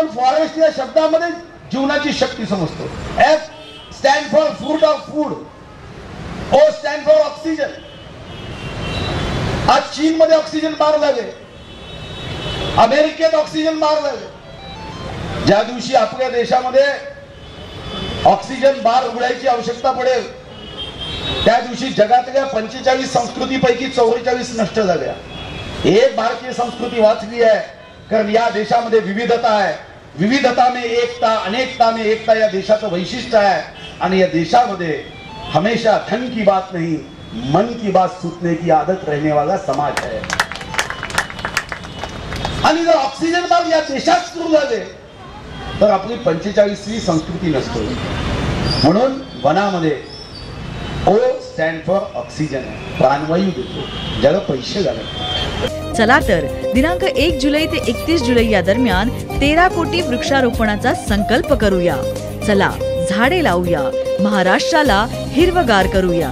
आपण फॉरेस्ट या शब्दामध्ये जीवनाची शक्ती समजतो. F stand for fruit of food O stand for oxygen आज चीन मध्ये ऑक्सिजन बार झाले अमेरिकेत ऑक्सिजन बार झाले ज्या दिवशी आपल्या देशामध्ये ऑक्सिजन बार उघडायची आवश्यकता पडेल त्या दिवशी जगातल्या पंचेचाळीस संस्कृतीपैकी चौवेचाळीस नष्ट झाल्या. एक भारतीय संस्कृती वाचली आहे कारण या देशामध्ये विविधता आहे. विविधता में एकता अनेकता में एकता या देशाचं वैशिष्ट्य आहे आणि या देशामध्ये हमेशा धन की बात नहीं मन की बात सुटने की आदत रहने वाला समाज आहे आणि जर ऑक्सिजन बाग या देशात सुरू झाले तर आपली पंचेचाळीसवी संस्कृती नसतो. म्हणून वनामध्ये ओ स्टँड फॉर ऑक्सिजन प्राणवायू देतो ज्याला पैसे झाले चला तर दिनांक एक जुलै ते एकतीस जुलै या दरम्यान तेरा कोटी वृक्षारोपणाचा संकल्प करूया. चला झाडे लावूया. महाराष्ट्राला हिरवगार करूया.